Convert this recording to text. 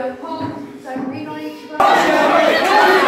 so I read on each one.